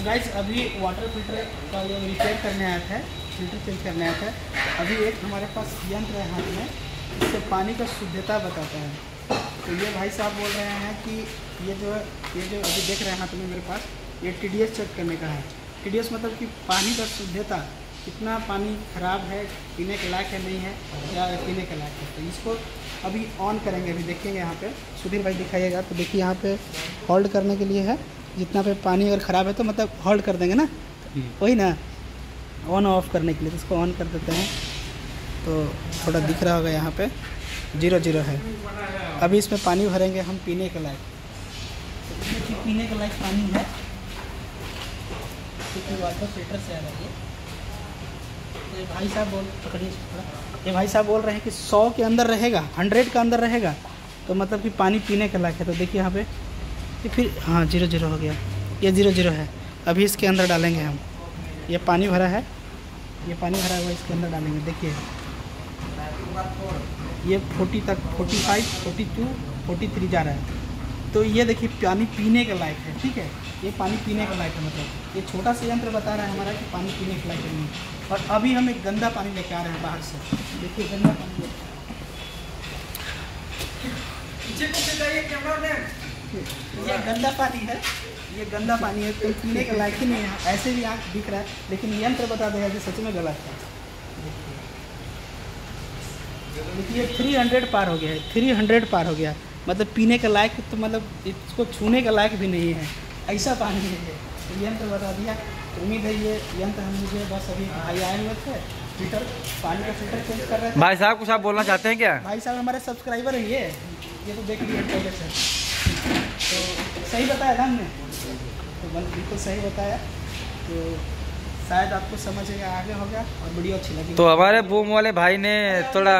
तो गाइस अभी water filter का ये रिपेयर करने आया था फ़िल्टर चेंज करने आया था। अभी एक हमारे पास यंत्र है हाथ में, इससे पानी का शुद्धता बताता है। तो ये भाई साहब बोल रहे हैं कि ये जो ये जो अभी देख रहे हैं हाथ में मेरे पास, ये टीडीएस चेक करने का है। टीडीएस मतलब कि पानी का शुद्धता, कितना पानी ख़राब है, पीने के लायक है, नहीं है, या पीने के लायक है। तो इसको अभी ऑन करेंगे, अभी देखेंगे यहाँ पे। सुधीर भाई दिखाइएगा तो देखिए यहाँ पे होल्ड करने के लिए है। जितना पे पानी अगर ख़राब है तो मतलब होल्ड कर देंगे ना? वही ना? ऑन ऑफ़ करने के लिए तो इसको ऑन कर देते हैं। तो थोड़ा दिख रहा होगा यहाँ पे। ज़ीरो ज़ीरो है। अभी इसमें पानी भरेंगे हम पीने के लायक। तो पीने के लायक पानी है। क्योंकि वाटर फ़िल्टर से आ रही है। ये भाई साहब बोल पकड़िए ये भाई साहब बोल रहे हैं कि सौ के अंदर रहेगा हंड्रेड का अंदर रहेगा तो मतलब कि पानी पीने के लायक है। तो देखिए यहाँ पे। ये फिर हाँ ज़ीरो ज़ीरो हो गया। ये ज़ीरो ज़ीरो है। अभी इसके अंदर डालेंगे हम। ये पानी भरा है। ये पानी भरा हुआ इसके अंदर डालेंगे। देखिए। ये फोर्टी तक, forty five, forty two, forty three जा रहा है। तो ये देखिए, पानी पीने के लायक है, ठीक है? ये पानी पीने के लायक है मतलब। ये छोटा सा यंत्र बता रहा है हमारा कि पानी पीने के लायक नहीं और अभी हम एक गंदा पानी लेके आ रहे हैं बाहर से। देखिए, गंदा पानी ये गंदा पानी है। ये गंदा पानी है कोई पीने के लायक ही नहीं है। ऐसे भी आँख दिख रहा है लेकिन यंत्र बता देगा कि सच में गलत है। देखिए थ्री हंड्रेड पार हो गया है थ्री हंड्रेड पार हो गया। मतलब पीने के लायक तो मतलब इसको छूने के लायक भी नहीं है। ऐसा पानी है ये। तो यंत्र बता दिया। तो उम्मीद है ये यंत्र हम मुझे बस अभी भाई आए हुए थे फ़िल्टर पानी का फ़िल्टर चेंज कर रहे थे। भाई साहब कुछ आप बोलना चाहते हैं क्या? भाई साहब हमारे सब्सक्राइबर है ये। ये तो देख लिए पहले से। तो सही बताया था हमने तो बल- बिल्कुल सही बताया तो शायद आपको समझ में आगे हो गया और वीडियो अच्छी लगी तो हमारे बूम वाले भाई ने थोड़ा